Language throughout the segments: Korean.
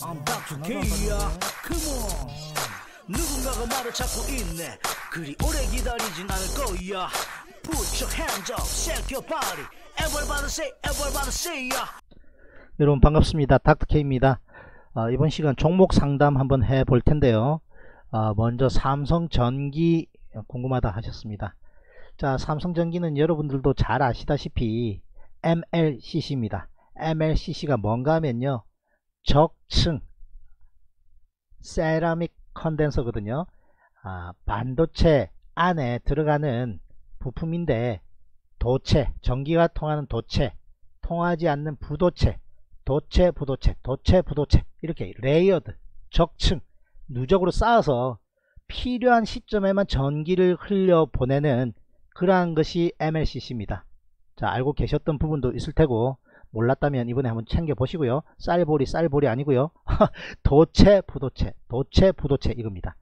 I'm Dr. K야 Come on 누군가가 말을 찾고 있네 그리 오래 기다리진 않을 거야 Put your hands up, shake your body Everybody say, everybody say ya 여러분 반갑습니다. 닥터케입니다. 어, 이번 시간 종목 상담 한번 해 볼 텐데요. 어, 먼저 삼성전기 궁금하다 하셨습니다. 자, 삼성전기는 여러분들도 잘 아시다시피 MLCC입니다. MLCC가 뭔가 하면요. 적층 세라믹 컨덴서거든요. 아, 반도체 안에 들어가는 부품인데 도체, 전기가 통하는 도체, 통하지 않는 부도체, 도체, 부도체, 도체, 부도체 이렇게 layered, 적층, 누적으로 쌓아서 필요한 시점에만 전기를 흘려보내는 그러한 것이 MLCC입니다. 자 알고 계셨던 부분도 있을 테고 몰랐다면 이번에 한번 챙겨보시고요. 쌀보리 쌀보리 아니고요. 도체, 부도체, 도체, 부도체 이겁니다.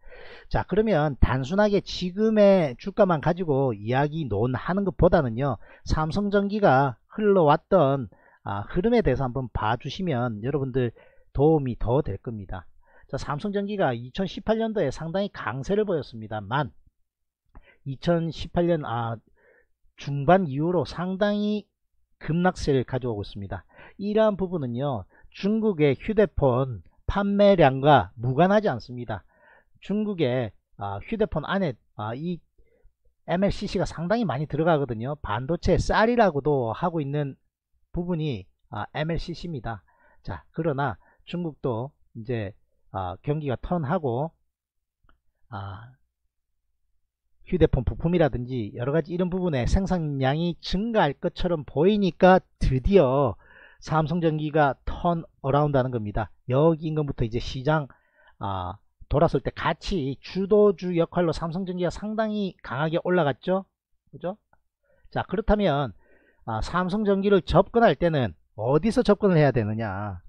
자 그러면 단순하게 지금의 주가만 가지고 이야기 논하는 것보다는요. 삼성전기가 흘러왔던 아, 흐름에 대해서 한번 봐주시면 여러분들 도움이 더 될 겁니다. 자, 삼성전기가 2018년도에 상당히 강세를 보였습니다만 2018년 아, 중반 이후로 상당히 급락세를 가져오고 있습니다. 이러한 부분은요. 중국의 휴대폰 판매량과 무관하지 않습니다. 중국의 아, 휴대폰 안에 아, 이 MLCC가 상당히 많이 들어가거든요. 반도체 쌀이라고도 하고 있는 부분이 아, MLCC입니다. 자, 그러나 중국도 이제 아, 경기가 턴하고 아, 휴대폰 부품이라든지 여러가지 이런 부분에 생산량이 증가할 것처럼 보이니까 드디어 삼성전기가 turn around 하는 겁니다. 여기 인근부터 이제 시장 아, 돌았을 때 같이 주도주 역할로 삼성전기가 상당히 강하게 올라갔죠. 그죠? 자, 그렇다면 아, 삼성전기를 접근할 때는 어디서 접근을 해야 되느냐.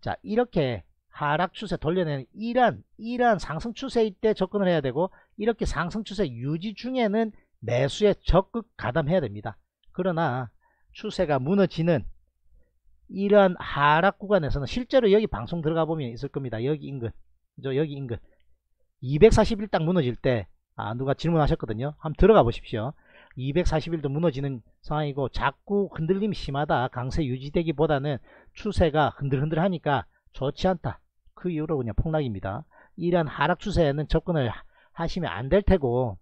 자, 이렇게 하락 추세 돌려내는 이러한, 이러한 상승 추세일 때 접근을 해야 되고 이렇게 상승 추세 유지 중에는 매수에 적극 가담해야 됩니다. 그러나 추세가 무너지는 이러한 하락 구간에서는 실제로 여기 방송 들어가 보면 있을 겁니다. 여기 인근. 저 여기 인근. 241 딱 무너질 때, 아, 누가 질문하셨거든요. 한번 들어가 보십시오. 241도 무너지는 상황이고 자꾸 흔들림이 심하다. 강세 유지되기보다는 추세가 흔들흔들 하니까 좋지 않다. 그 이후로 그냥 폭락입니다. 이러한 하락 추세에는 접근을 하시면 안 될 테고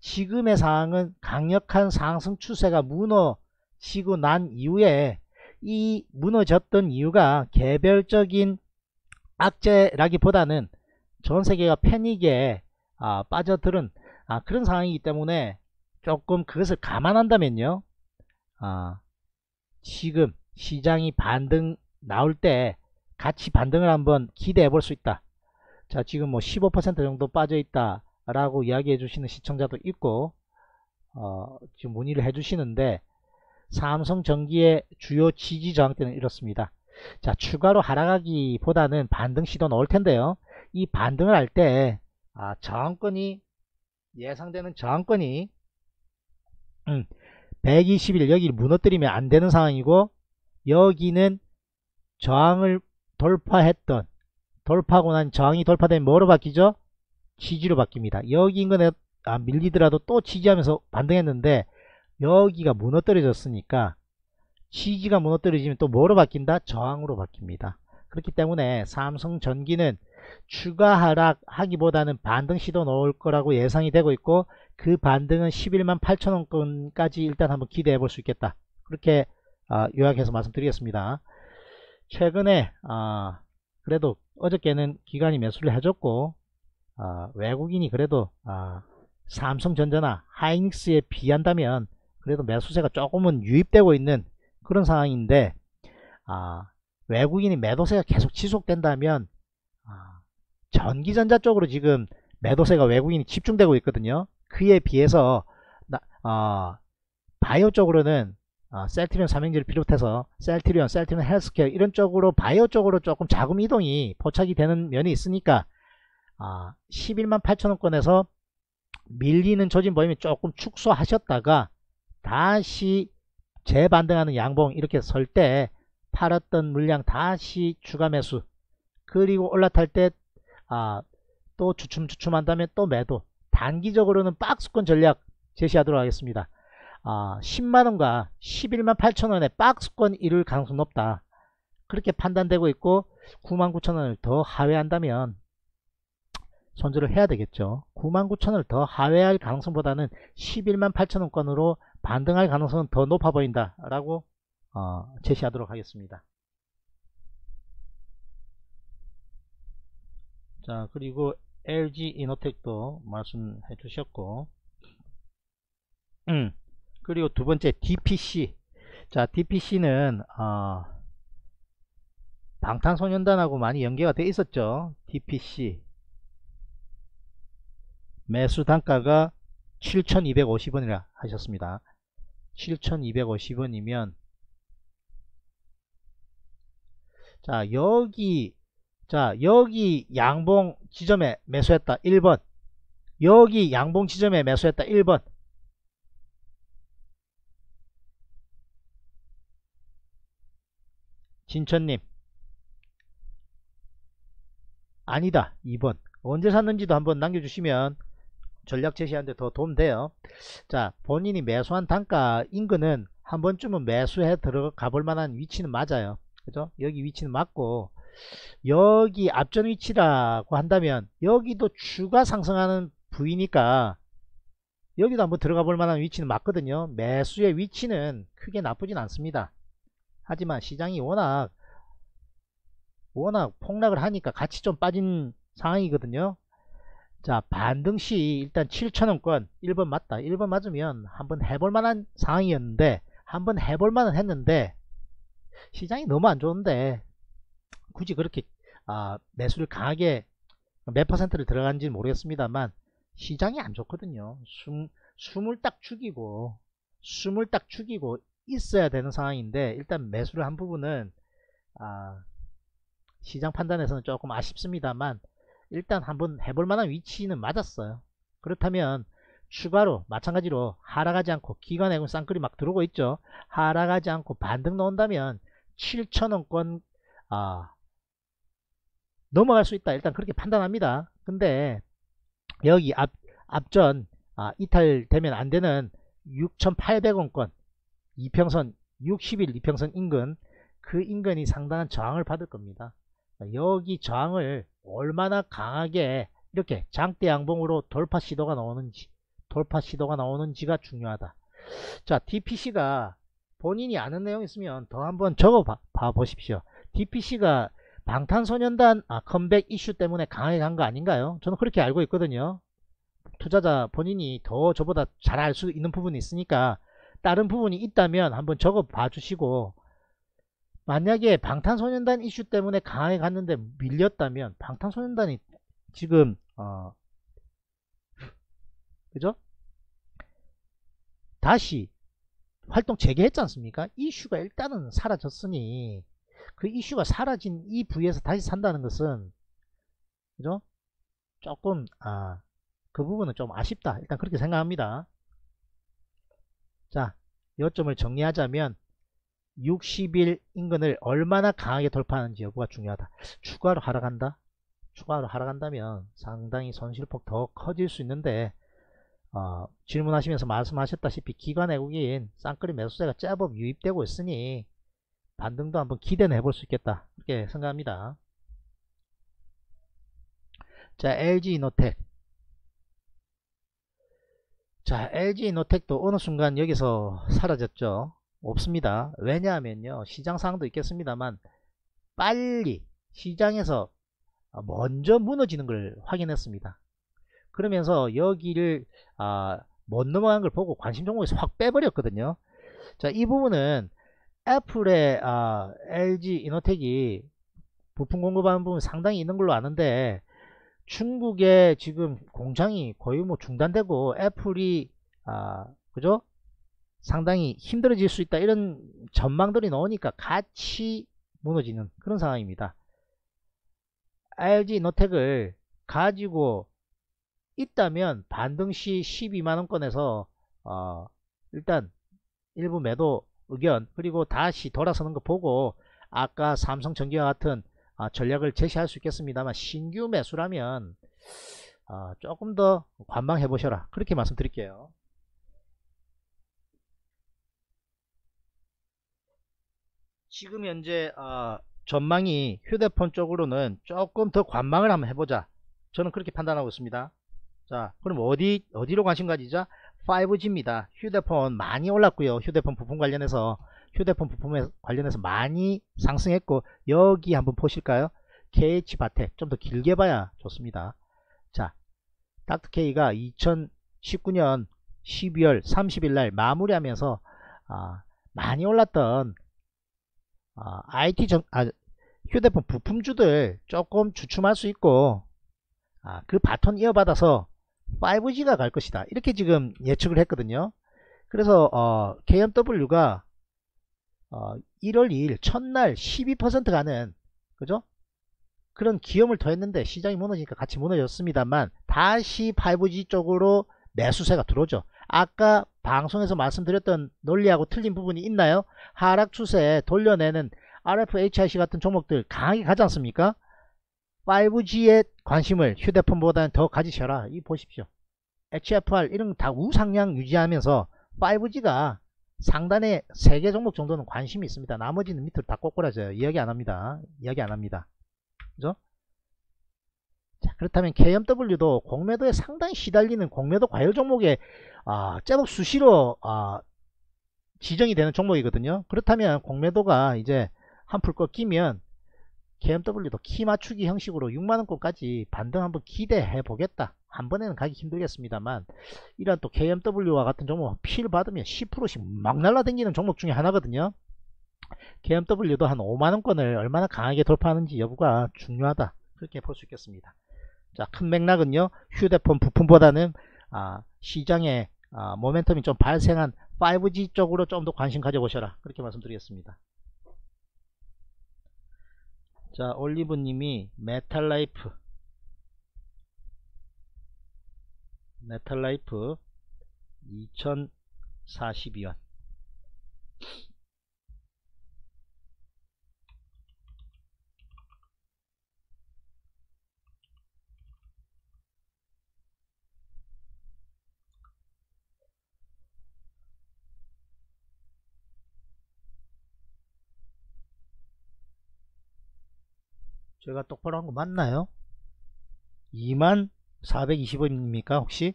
지금의 상황은 강력한 상승 추세가 무너지고 난 이후에 이 무너졌던 이유가 개별적인 악재라기보다는 전 세계가 패닉에 아, 빠져들은 아, 그런 상황이기 때문에 조금 그것을 감안한다면요. 아, 지금 시장이 반등 나올 때 같이 반등을 한번 기대해 볼 수 있다. 자, 지금 뭐 15% 정도 빠져 있다 라고 이야기해 주시는 시청자도 있고 어, 지금 문의를 해 주시는데 삼성전기의 주요 지지 저항대는 이렇습니다. 자, 추가로 하락하기보다는 반등 시도 나올 텐데요. 이 반등을 할때 아, 저항권이 예상되는 저항권이 음, 121 여기를 무너뜨리면 안 되는 상황이고 여기는 저항을 돌파했던 돌파하고 난 저항이 돌파되면 뭐로 바뀌죠? 지지로 바뀝니다. 여기 인근에 아, 밀리더라도 또 지지하면서 반등했는데 여기가 무너뜨려졌으니까 지지가 무너뜨려지면 또 뭐로 바뀐다? 저항으로 바뀝니다. 그렇기 때문에 삼성전기는 추가 하락하기보다는 반등 시도 넣을 거라고 예상이 되고 있고 그 반등은 11만 8천원권까지 일단 한번 기대해 볼 수 있겠다. 그렇게 어, 요약해서 말씀드리겠습니다. 최근에 어, 그래도 어저께는 기관이 매수를 해줬고 어, 외국인이 그래도 삼성전자나 하이닉스에 비한다면 그래도 매수세가 조금은 유입되고 있는 그런 상황인데 외국인이 매도세가 계속 지속된다면 전기전자 쪽으로 지금 매도세가 외국인이 집중되고 있거든요. 그에 비해서 나, 어, 바이오 쪽으로는 어, 셀트리온 삼행지를 비롯해서 셀트리온, 셀트리온 헬스케어 이런 쪽으로 바이오 쪽으로 조금 자금 이동이 포착이 되는 면이 있으니까 어, 11만 8천원권에서 밀리는 조짐 보이면 조금 축소하셨다가 다시 재반등하는 양봉 이렇게 설 때 팔았던 물량 다시 추가 매수 그리고 올라탈 때 아, 또 주춤주춤 한다면 또 매도 단기적으로는 박스권 전략 제시하도록 하겠습니다. 아, 10만원과 11만 8천원의 박스권 이룰 가능성 높다. 그렇게 판단되고 있고 9만 9천원을 더 하회한다면 손절을 해야 되겠죠. 9만 9천원을 더 하회할 가능성보다는 11만 8천원권으로 반등할 가능성은 더 높아 보인다 라고 어, 제시하도록 하겠습니다. 자 그리고 LG 이노텍도 말씀해 주셨고 음, 그리고 두 번째 DPC 자 DPC는 어, 방탄소년단하고 많이 연계가 돼 있었죠. DPC 매수 단가가 7250원이라 하셨습니다. 7250원이면 자 여기 자 여기 양봉 지점에 매수했다. 1번. 여기 양봉 지점에 매수했다. 1번 진천님. 아니다 2번. 언제 샀는지도 한번 남겨주시면 전략 제시하는데 더 도움돼요. 자 본인이 매수한 단가 인근은 한 번쯤은 매수해 들어가 볼 만한 위치는 맞아요. 그죠? 여기 위치는 맞고. 여기 앞전 위치라고 한다면 여기도 추가 상승하는 부위니까 여기도 한번 들어가 볼 만한 위치는 맞거든요. 매수의 위치는 크게 나쁘진 않습니다 하지만 시장이 워낙 워낙 폭락을 하니까 같이 좀 빠진 상황이거든요 자 반등시 일단 7천원권 1번 맞다 1번 맞으면 한번 해볼 만한 상황이었는데 한번 해볼 만은 했는데 시장이 너무 안 좋은데 굳이 그렇게 아, 매수를 강하게 몇 퍼센트를 들어간지는 모르겠습니다만 시장이 안 좋거든요. 숨, 숨을 딱 죽이고 숨을 딱 죽이고 있어야 되는 상황인데 일단 매수를 한 부분은 아, 시장 판단에서는 조금 아쉽습니다만 일단 한번 해볼 만한 위치는 맞았어요. 그렇다면 추가로 마찬가지로 하락하지 않고 기관해군 쌍끌이 막 들어오고 있죠. 하락하지 않고 반등 나온다면 7천원권 아, 넘어갈 수 있다. 일단 그렇게 판단합니다. 근데 여기 앞, 앞전 아, 이탈되면 안 되는 6,800원권 이평선 60일 이평선 인근 그 인근이 상당한 저항을 받을 겁니다. 여기 저항을 얼마나 강하게 이렇게 장대 양봉으로 돌파 시도가 나오는지 돌파 시도가 나오는지가 중요하다. 자 DPC가 본인이 아는 내용 있으면 더 한번 적어 봐, 봐 보십시오. DPC가 방탄소년단 아, 컴백 이슈 때문에 강하게 간 거 아닌가요? 저는 그렇게 알고 있거든요. 투자자 본인이 더 저보다 잘 알 수 있는 부분이 있으니까 다른 부분이 있다면 한번 적어 봐 주시고 만약에 방탄소년단 이슈 때문에 강하게 갔는데 밀렸다면 방탄소년단이 지금 어 그죠? 다시 활동 재개했지 않습니까? 이슈가 일단은 사라졌으니 그 이슈가 사라진 이 부위에서 다시 산다는 것은 그죠? 조금 아, 그 부분은 좀 아쉽다. 일단 그렇게 생각합니다. 자, 요점을 정리하자면 60일 인근을 얼마나 강하게 돌파하는지 여부가 중요하다. 추가로 하락한다? 추가로 하락한다면 상당히 손실폭 더 커질 수 있는데 어, 질문하시면서 말씀하셨다시피 기관 외국인 쌍끌이 매수세가 제법 유입되고 있으니 반등도 한번 기대는 해볼 수 있겠다 이렇게 생각합니다 자 LG 이노텍 자 LG 이노텍도 어느 순간 여기서 사라졌죠? 없습니다. 왜냐하면요 시장 상황도 있겠습니다만 빨리 시장에서 먼저 무너지는 걸 확인했습니다. 그러면서 여기를 아, 못 넘어간 걸 보고 관심 종목에서 확 빼버렸거든요. 자 이 부분은 애플의 아, LG 이노텍이 부품 공급하는 부분 상당히 있는 걸로 아는데 중국에 지금 공장이 거의 뭐 중단되고 애플이 아, 그죠? 상당히 힘들어질 수 있다 이런 전망들이 나오니까 같이 무너지는 그런 상황입니다. LG 이노텍을 가지고 있다면 반등 시 12만원권에서 어, 일단 일부 매도 의견 그리고 다시 돌아서는 거 보고 아까 삼성전기와 같은 아, 전략을 제시할 수 있겠습니다만 신규 매수라면 아, 조금 더 관망해 보셔라. 그렇게 말씀드릴게요. 지금 현재 아, 전망이 휴대폰 쪽으로는 조금 더 관망을 한번 해보자. 저는 그렇게 판단하고 있습니다. 자 그럼 어디 어디로 관심 가지자 5G입니다. 휴대폰 많이 올랐고요. 휴대폰 부품 관련해서 휴대폰 부품에 관련해서 많이 상승했고 여기 한번 보실까요? KH바텍 좀 더 길게 봐야 좋습니다. 자 닥터K가 2019년 12월 30일 날 마무리하면서 아, 많이 올랐던 아, IT 정, 아, 휴대폰 부품주들 조금 주춤할 수 있고 아, 그 바톤 이어받아서 5G가 갈 것이다. 이렇게 지금 예측을 했거든요. 그래서 어, KMW가 어, 1월 2일 첫날 12% 가는 그죠? 그런 기염을 더했는데 시장이 무너지니까 같이 무너졌습니다만 다시 5G 쪽으로 매수세가 들어오죠. 아까 방송에서 말씀드렸던 논리하고 틀린 부분이 있나요? 하락 추세에 돌려내는 RFHIC 같은 종목들 강하게 가지 않습니까? 5G에 관심을 휴대폰보다는 더 가지셔라. 이 보십시오. HFR 이런 다 우상향 유지하면서 5G가 상단에 3개 종목 정도는 관심이 있습니다. 나머지는 밑으로 다 꼬꾸라져요. 이야기 안 합니다. 이야기 안 합니다. 그죠? 자 그렇다면 KMW도 공매도에 상당히 시달리는 공매도 과열 종목에 아, 제법 수시로 아, 지정이 되는 종목이거든요. 그렇다면 공매도가 이제 한풀 꺾이면 KMW도 키 맞추기 형식으로 6만원권까지 반등 한번 기대해 보겠다 한 번에는 가기 힘들겠습니다만 이런 또 KMW와 같은 종목 피를 받으면 10%씩 막 날라다니는 종목 중에 하나거든요. KMW도 한 5만원권을 얼마나 강하게 돌파하는지 여부가 중요하다. 그렇게 볼 수 있겠습니다. 자 큰 맥락은요 휴대폰 부품보다는 아, 시장에 아, 모멘텀이 좀 발생한 5G 쪽으로 좀 더 관심 가져보셔라. 그렇게 말씀드리겠습니다. 자 올리브님이 메탈라이프 메탈라이프 2042원 제가 똑바로 한 거 맞나요? 2만 420원입니까 혹시?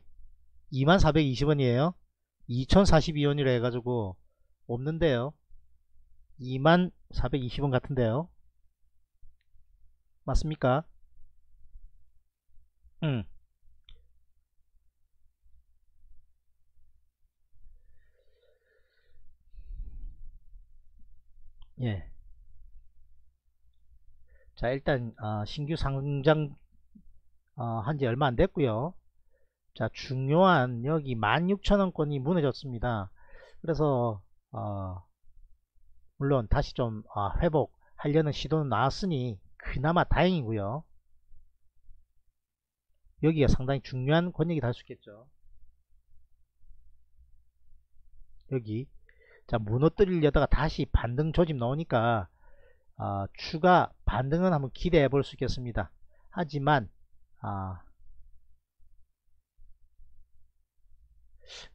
2만 420원이에요 2042원이라 해가지고 없는데요 2만 420원 같은데요 맞습니까? 응. 예. 자 일단 어, 신규 상장 어, 한지 얼마 안 됐고요. 자 중요한 여기 16,000원권이 무너졌습니다. 그래서 어, 물론 다시 좀 어, 회복하려는 시도는 나왔으니 그나마 다행이고요. 여기가 상당히 중요한 권역이 될 수 있겠죠. 여기. 자 무너뜨리려다가 다시 반등 조짐 나오니까 어, 추가 반등은 한번 기대해 볼 수 있겠습니다. 하지만 아,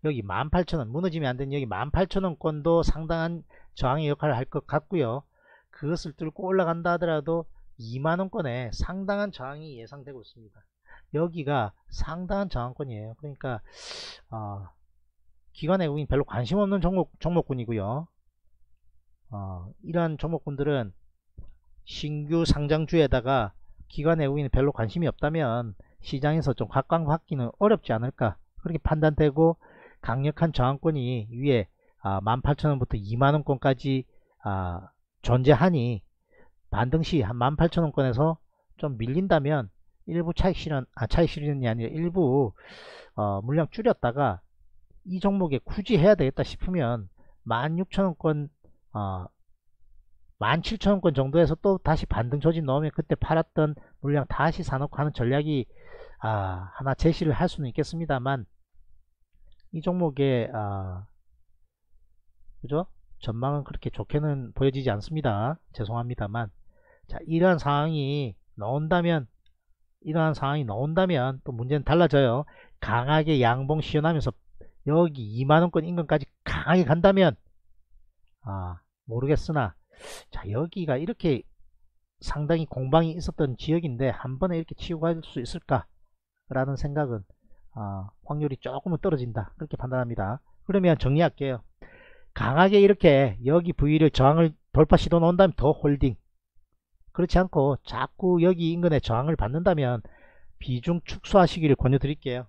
여기 18,000원 무너지면 안되는 여기 18,000원권도 상당한 저항의 역할을 할 것 같고요. 그것을 뚫고 올라간다 하더라도 2만원권에 상당한 저항이 예상되고 있습니다. 여기가 상당한 저항권이에요. 그러니까 어, 기관 외국인 별로 관심 없는 종목, 종목군이고요. 어, 이러한 종목군들은 신규 상장주에다가 기관 외국인이 별로 관심이 없다면 시장에서 좀 각광받기는 어렵지 않을까? 그렇게 판단되고 강력한 저항권이 위에 아, 18,000원부터 2만원권까지 아, 존재하니 반등 시 한 18,000원권에서 좀 밀린다면 일부 차익 실현, 아, 차익 실현이 아니라 일부 어, 물량 줄였다가 이 종목에 굳이 해야 되겠다 싶으면 16,000원권 어, 17,000원권 정도에서 또 다시 반등 조짐 넣으면 그때 팔았던 물량 다시 사놓고 하는 전략이 아, 하나 제시를 할 수는 있겠습니다만 이 종목의 아, 그죠? 전망은 그렇게 좋게는 보여지지 않습니다. 죄송합니다만 자, 이러한 상황이 나온다면, 이러한 상황이 나온다면 또 문제는 달라져요. 강하게 양봉 시연하면서 여기 2만원권 인근까지 강하게 간다면, 아, 모르겠으나, 자, 여기가 이렇게 상당히 공방이 있었던 지역인데 한 번에 이렇게 치고 갈 수 있을까? 라는 생각은 아, 확률이 조금은 떨어진다. 그렇게 판단합니다. 그러면 정리할게요. 강하게 이렇게 여기 부위를 저항을 돌파 시도 나온다면 더 홀딩. 그렇지 않고 자꾸 여기 인근에 저항을 받는다면 비중 축소하시기를 권유 드릴게요.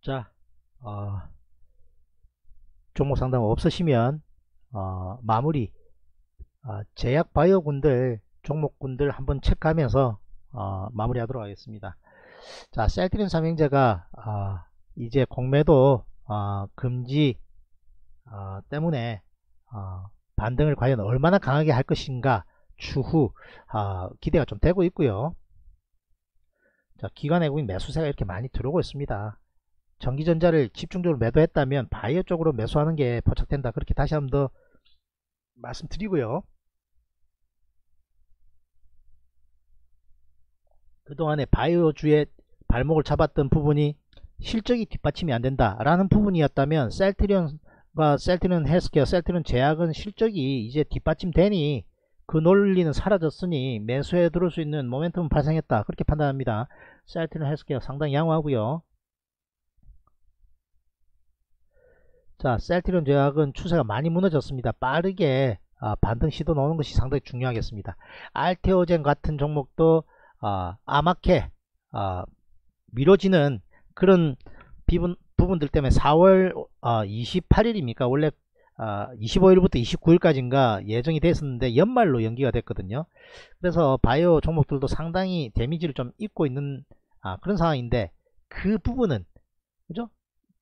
자, 어, 종목 상담 없으시면 어, 마무리 어, 제약 바이오군들 종목군들 한번 체크하면서 어, 마무리하도록 하겠습니다. 자, 셀트린 삼형제가 어, 이제 공매도 어, 금지 어, 때문에 반등을 과연 얼마나 강하게 할 것인가 추후 기대가 좀 되고 있고요. 자, 기관 외국인 매수세가 이렇게 많이 들어오고 있습니다. 전기전자를 집중적으로 매도했다면 바이오 쪽으로 매수하는 게 포착된다. 그렇게 다시 한번 더 말씀드리고요. 그동안에 바이오주의 발목을 잡았던 부분이 실적이 뒷받침이 안 된다 라는 부분이었다면 셀트리온과 셀트리온 헬스케어, 셀트리온 제약은 실적이 이제 뒷받침되니 그 논리는 사라졌으니 매수에 들어올 수 있는 모멘텀은 발생했다. 그렇게 판단합니다. 셀트리온 헬스케어 상당히 양호하고요. 자, 셀트리온 제약은 추세가 많이 무너졌습니다. 빠르게 아, 반등 시도 나오는 것이 상당히 중요하겠습니다. 알테오젠 같은 종목도 아, 아마케 아, 미뤄지는 그런 비분, 부분들 때문에 4월 28일입니까? 원래 25일부터 29일까지인가 예정이 됐었는데 연말로 연기가 됐거든요. 그래서 바이오 종목들도 상당히 데미지를 좀 입고 있는 그런 상황인데 그 부분은 그죠?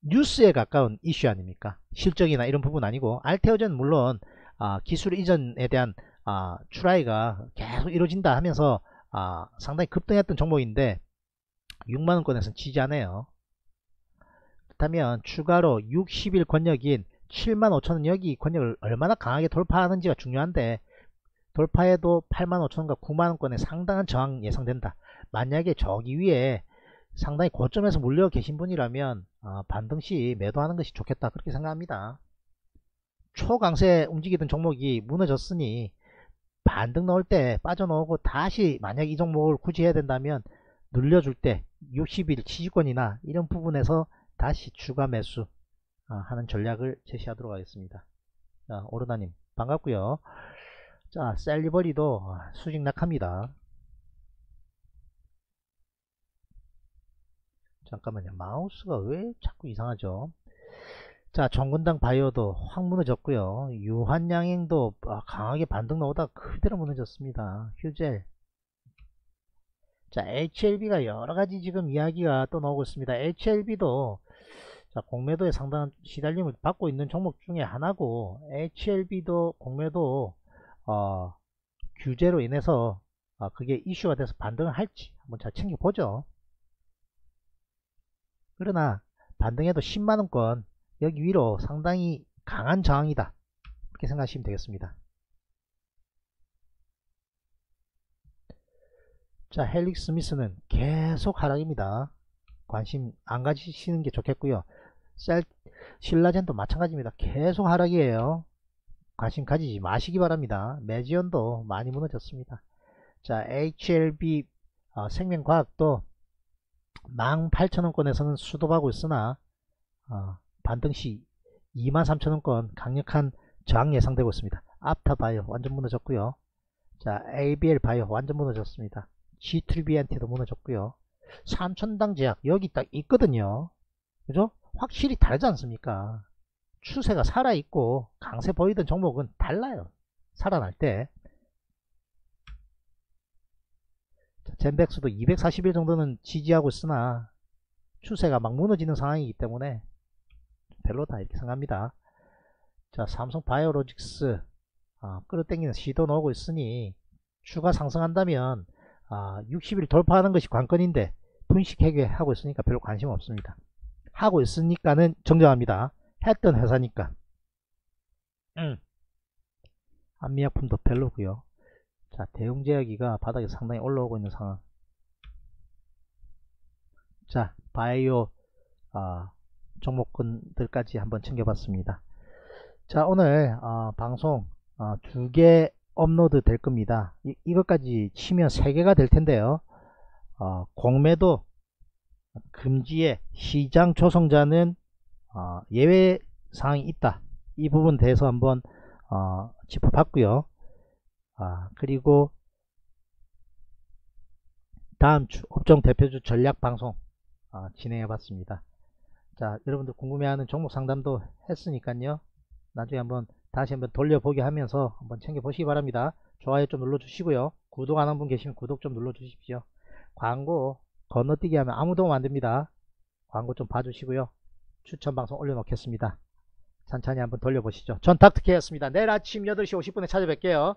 뉴스에 가까운 이슈 아닙니까? 실적이나 이런 부분 아니고 알테오젠 물론 아, 기술 이전에 대한 아, 추라이가 계속 이루어진다 하면서 아, 상당히 급등했던 종목인데 6만원권에서는 지지 않아요. 그렇다면 추가로 60일 권역인 7만 5천원 여기 권역을 얼마나 강하게 돌파하는지가 중요한데 돌파해도 8만 5천원과 9만원권에 상당한 저항 예상된다. 만약에 저기 위에 상당히 고점에서 물려 계신 분이라면 어, 반등 시 매도하는 것이 좋겠다 그렇게 생각합니다. 초강세 움직이던 종목이 무너졌으니 반등 넣을 때 빠져나오고 다시 만약 이 종목을 굳이 해야 된다면 늘려줄 때 60일 치주권이나 이런 부분에서 다시 추가 매수 어, 하는 전략을 제시하도록 하겠습니다. 자, 오르다님 반갑고요. 자, 셀리버리도 수직 낙합니다. 잠깐만요. 마우스가 왜 자꾸 이상하죠? 자, 정근당 바이오도 확 무너졌고요. 유한양행도 아, 강하게 반등 나오다 그대로 무너졌습니다. 휴젤. 자, HLB가 여러가지 지금 이야기가 또 나오고 있습니다. HLB도 자, 공매도에 상당한 시달림을 받고 있는 종목 중에 하나고 HLB도 공매도 어, 규제로 인해서 어, 그게 이슈가 돼서 반등을 할지 한번 잘 챙겨보죠. 그러나 반등해도 10만원권 여기 위로 상당히 강한 저항이다. 이렇게 생각하시면 되겠습니다. 자 헬릭 스미스는 계속 하락입니다. 관심 안 가지시는 게 좋겠고요. 셀 신라젠도 마찬가지입니다. 계속 하락이에요. 관심 가지지 마시기 바랍니다. 매지연도 많이 무너졌습니다. 자 HLB 어, 생명과학도 18,000원권에서는 수도하고 있으나 어, 반등시 23,000원권 강력한 저항 예상되고 있습니다. 앞타바이오 완전 무너졌고요. 자 ABL 바이오 완전 무너졌습니다. G2BNT도 무너졌고요. 3천당 제약 여기 딱 있거든요. 그죠? 확실히 다르지 않습니까? 추세가 살아있고 강세 보이던 종목은 달라요. 살아날 때. 젠백스도 240일 정도는 지지하고 있으나 추세가 막 무너지는 상황이기 때문에 별로다 이렇게 생각합니다. 자 삼성 바이오로직스 아, 끌어당기는 시도 나오고 있으니 추가 상승한다면 아, 60일 돌파하는 것이 관건인데 분식회계 하고 있으니까 별로 관심 없습니다. 하고 있으니까는 정정합니다. 했던 회사니까. 음. 안미약품도 별로고요. 자, 대웅제약이가 바닥에 상당히 올라오고 있는 상황. 자, 바이오 아, 종목군들까지 한번 챙겨봤습니다. 자, 오늘 어, 방송 두개 업로드 될 겁니다. 이, 이것까지 치면 세 개가 될 텐데요. 어, 공매도 금지의 시장 조성자는 어, 예외 사항이 있다. 이 부분 대해서 한번 어, 짚어봤고요. 아, 그리고 다음 주 업종 대표주 전략 방송 아, 진행해 봤습니다. 자, 여러분들 궁금해하는 종목 상담도 했으니까요. 나중에 한번 다시 한번 돌려보게 하면서 한번 챙겨보시기 바랍니다. 좋아요 좀 눌러주시고요. 구독 안 한 분 계시면 구독 좀 눌러주십시오. 광고 건너뛰기 하면 아무 도움 안 됩니다. 광고 좀 봐주시고요. 추천 방송 올려놓겠습니다. 천천히 한번 돌려보시죠. 전 닥터케였습니다. 내일 아침 8시 50분에 찾아뵐게요.